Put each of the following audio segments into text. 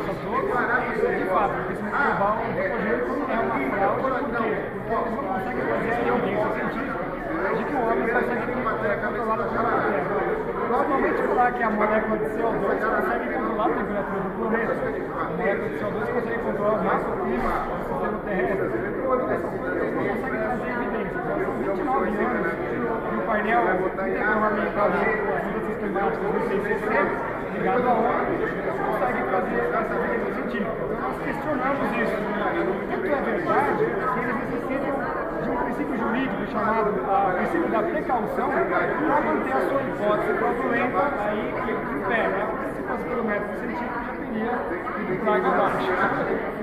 só de fato, porque esse global é uma fraude, porque eles não conseguem fazer a evidência sentido de que o homem consegue controlar a temperatura. Normalmente falar que a molécula de CO2 consegue controlar a temperatura do planeta. A molécula de CO2 consegue controlar o nosso clima, o sistema terrestre. Então, eles não conseguem trazer evidência. Então, são 29 anos de um painel intergovernamental de mudanças climáticas de 1600 é chegado à hora, consegue fazer essa vida positiva. Nós questionamos isso. Tanto é verdade que eles necessitam de um princípio jurídico chamado ah, princípio da precaução para manter a sua hipótese fraudulenta aí em pé. Né? Se fosse pelo método científico, já teria ido para abaixo.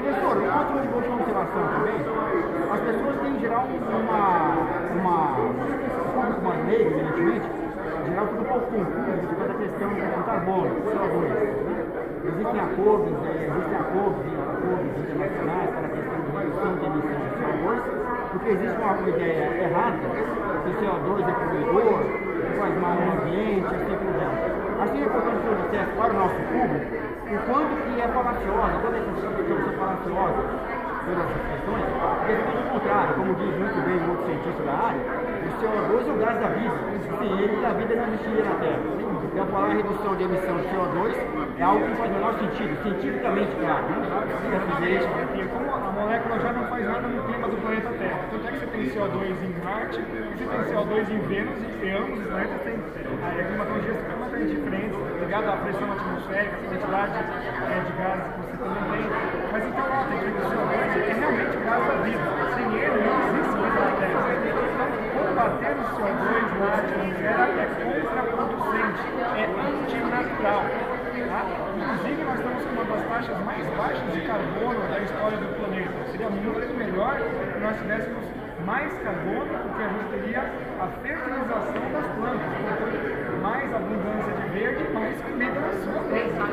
Professor, o controle de observação também, as pessoas têm em geral uma, uma, uma lei, evidentemente, em geral tudo pouco confuso questão do carbono, CO2. Né? Existem acordos, existem acordos, acordos internacionais para a questão de redução de emissão de CO2, porque existe uma ideia errada que o CO2 é poluidor, que faz mal ao ambiente, assim por diante. Assim é que eu dissesse para o nosso público o quanto que é falaciosa, toda essa questão são falaciosa todas essas questões, porque pelo contrário, como diz muito bem um outro cientista da área, o CO2 é o gás da vida. Sem ele, a vida não existiria na Terra. Então, falar redução de emissão de CO2 é algo que faz o menor sentido, cientificamente, claro. Né? Porque como a molécula já não faz nada no clima do planeta Terra. Tanto é que você tem CO2 em Marte, você tem CO2 em Vênus, e ambos os planetas têm é, climatologias completamente diferentes, ligado à pressão atmosférica, a quantidade é, de gases que você também tem. Mas então, ó, tem que o CO2 é realmente o gás da vida. Sem ele, não existe vida na Terra. Então, combater o CO2 na atmosfera é contraproducente, é antinatural. Tá? Inclusive, nós estamos com uma das taxas mais baixas de carbono da história do planeta. Seria muito melhor que nós tivéssemos mais carbono, porque a gente teria a fertilização das plantas. Portanto, mais abundância de verde, mais comida na sua mesa.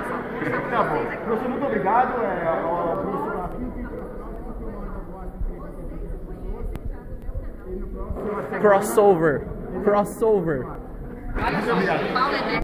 Tá bom. Professor, muito obrigado. É, ao professor Crossover. Crossover. Muito obrigado.